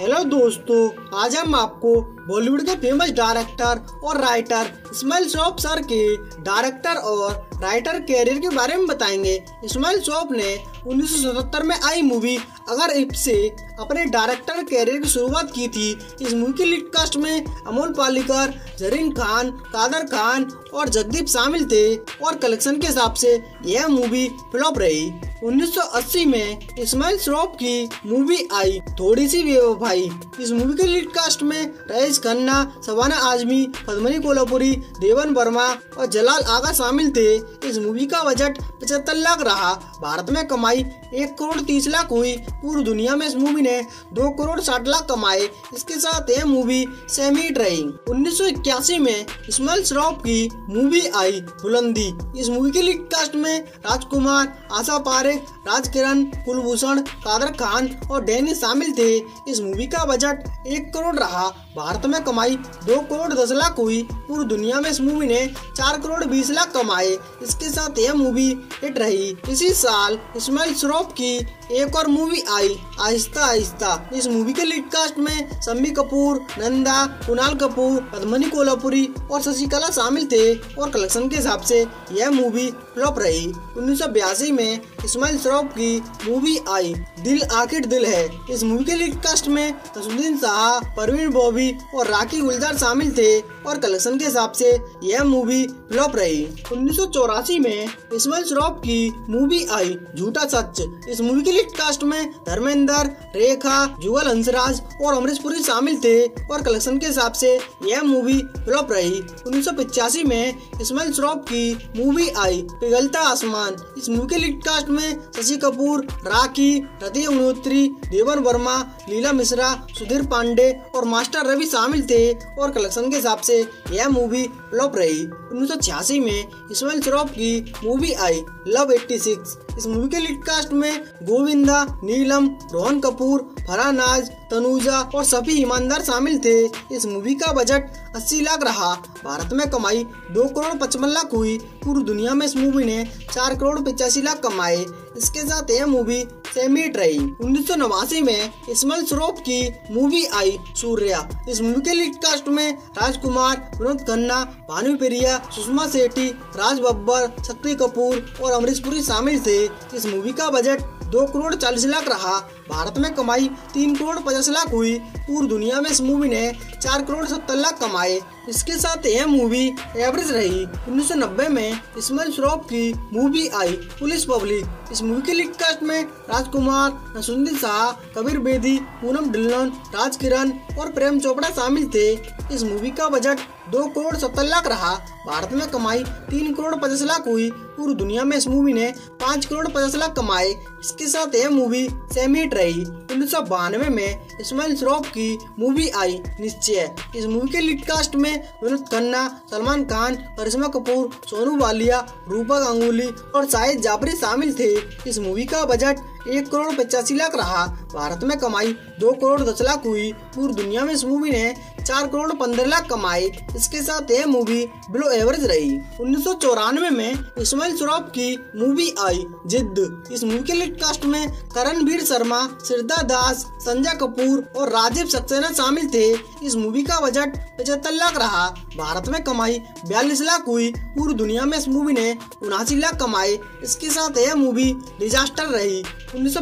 Hello दोस्तों आज हम आपको बॉलीवुड के फ़ेमस डायरेक्टर और राइटर इस्माइल शॉप सर के डायरेक्टर और राइटर कैरियर के बारे में बताएँगे। इस्माइल शॉप ने 1977 में आई मूवी अगर से अपने डायरेक्टर कैरियर की शुरुआत की थी। इस मूवी के लीड कास्ट में अमोल पालिकर, जरीन खान, कादर खान और जगदीप शामिल थे और कलेक्शन के हिसाब से यह मूवी फ्लॉप रही। 1980 में इस्माइल श्रॉफ की मूवी आई थोड़ी सी बेवफाई। इस मूवी के लीड कास्ट में रईस खन्ना सवाना आजमी, पद्मनी कोल्हापुरी, देवन वर्मा और जलाल आगा शामिल थे। इस मूवी का बजट पचहत्तर लाख रहा। भारत में कमाई एक करोड़ तीस लाख हुई। पूरी दुनिया में इस मूवी ने दो करोड़ साठ लाख कमाए। इसके साथ यह मूवी सेमी रही। उन्नीस में इस्माइल श्रॉफ की मूवी आई बुलंदी। इस मूवी के लीड कास्ट में राजकुमार, आशा पारेख राजकिरण, कुलभूषण, कादर खान और डैनी शामिल थे। इस मूवी का बजट एक करोड़ रहा। भारत में कमाई दो करोड़ दस लाख हुई। पूरी दुनिया में इस मूवी ने चार करोड़ बीस लाख कमाए। इसके साथ यह मूवी हिट रही। इसी साल इस्माइल श्रॉफ की एक और मूवी आई, आहिस्ता आहिस्ता। इस मूवी के लीड कास्ट में सम्मी कपूर, नंदा, कुणाल कपूर, पद्मनी कोल्हापुरी और शशिकला शामिल थे और कलेक्शन के हिसाब से यह मूवी फ्लॉप रही। उन्नीस सौ बयासी में इस्माइल श्रॉफ की मूवी आई, दिल आखिर दिल है। इस मूवी के लीड कास्ट में नसरुद्दीन शाह, परवीन बॉबी और राखी गुलजार शामिल थे और कलेक्शन के हिसाब से यह मूवी फ्लॉप रही। उन्नीस सौ चौरासी में इस्माइल श्रॉफ की मूवी आई, झूठा सच। इस मूवी के लीड कास्ट में धर्मेंद्र, रेखा, जुगल हंसराज और अमरीश पुरी शामिल थे और कलेक्शन के हिसाब से यह मूवी फ्लॉप रही। उन्नीस में इस्माइल श्रॉफ की मूवी आई, पिघलता आसमान। इस मूवी के लीड कास्ट में शशि कपूर, राखी, रति अग्नोत्री देवन वर्मा, लीला मिश्रा, सुधीर पांडे और मास्टर रवि शामिल थे और कलेक्शन के हिसाब से यह मूवी फ्लॉप रही। उन्नीस सौ छियासी में इस्माइल श्रॉफ की मूवी आई लव 86 इस मूवी के लीड कास्ट में गोविंदा नीलम, रोहन कपूर फरानाज तनुजा और सभी ईमानदार शामिल थे। इस मूवी का बजट 80 लाख रहा। भारत में कमाई दो करोड़ पचपन लाख हुई। पूरी दुनिया में इस मूवी ने चार करोड़ पचासी लाख कमाए। इसके साथ यह मूवी सेमी हिट रही। उन्नीस सौ नवासी में इसमल श्रॉफ की मूवी आई सूर्या। इस मूवी के लीड कास्ट में राजकुमार, विनोद खन्ना, भानु प्रिया, सुषमा सेठी राज बब्बर, शक्ति कपूर और अमरीश पुरी शामिल थे। इस मूवी का बजट दो करोड़ चालीस लाख रहा। भारत में कमाई तीन करोड़ पचास लाख हुई। पूरी दुनिया में इस मूवी ने चार करोड़ सत्तर लाख कमाए। इसके साथ यह मूवी एवरेज रही। 1990 में इस्माइल श्रॉफ की मूवी आई पुलिस पब्लिक। इस मूवी के लीड कास्ट में राजकुमार नसुद्दीन शाह, कबीर बेदी, पूनम ढिल्लन, राज किरण और प्रेम चोपड़ा शामिल थे। इस मूवी का बजट दो करोड़ सत्तर लाख रहा। भारत में कमाई तीन करोड़ पचास लाख हुई। पूरी दुनिया में इस मूवी ने पाँच करोड़ पचास लाख कमाए। इसके साथ यह मूवी सेमी हिट रही उन्नीस सौ बानवे में इसमाइल श्रॉफ की मूवी आई निश्चय। इस मूवी के लीड कास्ट में विनोद खन्ना, सलमान खान करिश्मा कपूर, सोनू वालिया रूपक अंगुली और शाहिद जाफरी शामिल थे। इस मूवी का बजट एक करोड़ पचासी लाख रहा। भारत में कमाई दो करोड़ दस लाख हुई। पूरी दुनिया में इस मूवी ने चार करोड़ पंद्रह लाख कमाए इसके साथ यह मूवी बिलो एवरेज रही। उन्नीस सौ चौरानवे में इस्माइल श्रॉफ की मूवी आई जिद इस मूवी के लीड कास्ट में करणवीर शर्मा, श्रद्धा दास, संजय कपूर और राजीव सक्सेना शामिल थे। इस मूवी का बजट पचहत्तर लाख रहा। भारत में कमाई बयालीस लाख हुई। पूरी दुनिया में इस मूवी ने उनासी लाख कमाए इसके साथ यह मूवी डिजास्टर रही। उन्नीस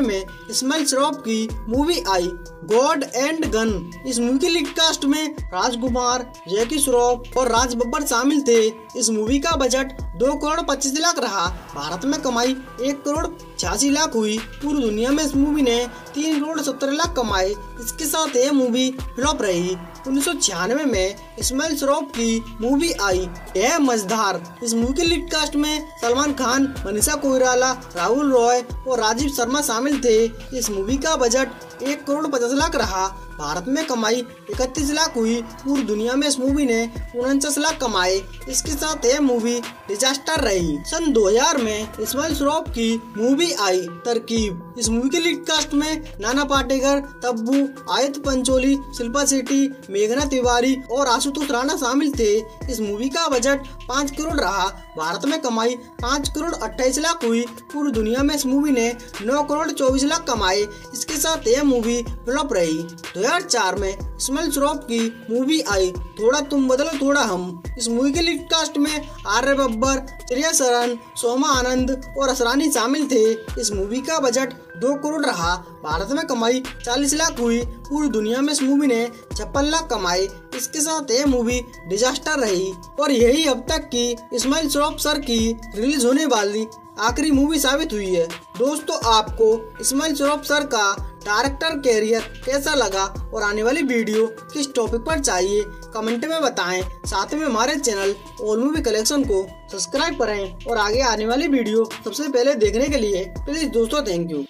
में इस्माइल श्रॉफ की मूवी आई गॉड एंड गन। इस मूवी के लीड कास्ट में राजकुमार, जैकी श्रॉफ और राज बब्बर शामिल थे। इस मूवी का बजट दो करोड़ पच्चीस लाख रहा। भारत में कमाई एक करोड़ छियासी लाख हुई। पूरी दुनिया में इस मूवी ने तीन करोड़ सत्तर लाख कमाए। इसके साथ यह मूवी फ्लॉप रही। उन्नीस सौ छियानवे में इस्माइल श्रॉफ की मूवी आई यह मजदार इस मूवी के लीड कास्ट में सलमान खान, मनीषा कोइराला, राहुल रॉय और राजीव शर्मा शामिल थे। इस मूवी का बजट एक करोड़ पचास लाख रहा। भारत में कमाई इकतीस लाख हुई। पूरी दुनिया में इस मूवी ने उनचास लाख कमाए। इसके साथ यह मूवी डिजास्टर रही। सन 2000 में इस्माइल श्रॉफ की मूवी आई तरकीब। इस मूवी के लीड कास्ट में नाना पाटेकर, तब्बू, आयत पंचोली, शिल्पा शेट्टी, मेघना तिवारी और आशुतोष राणा शामिल थे। इस मूवी का बजट पाँच करोड़ रहा। भारत में कमाई पाँच करोड़ अट्ठाईस लाख हुई। पूरी दुनिया में इस मूवी ने नौ करोड़ चौबीस लाख कमाए। इसके साथ यह मूवी फ्लॉप रही। 2004 में स्मेल श्रॉफ की मूवी आई, थोड़ा तुम बदलो, थोड़ा हम। इस मूवी के लीड कास्ट में आर्य बब्बर प्रिया सरन सोमा आनंद और असरानी शामिल थे। इस मूवी का बजट दो करोड़ रहा। भारत में कमाई चालीस लाख हुई। पूरी दुनिया में इस मूवी ने छप्पन लाख कमाई। इसके साथ यह मूवी डिजास्टर रही और यही अब तक की इस्माइल श्रॉफ सर की रिलीज़ होने वाली आखिरी मूवी साबित हुई है। दोस्तों, आपको इस्माइल श्रॉफ सर का डायरेक्टर कैरियर कैसा लगा और आने वाली वीडियो किस टॉपिक पर चाहिए, कमेंट में बताएँ। साथ में हमारे चैनल ओल मूवी कलेक्शन को सब्सक्राइब करें और आगे आने वाली वीडियो सबसे पहले देखने के लिए प्लीज़ दोस्तों थैंक यू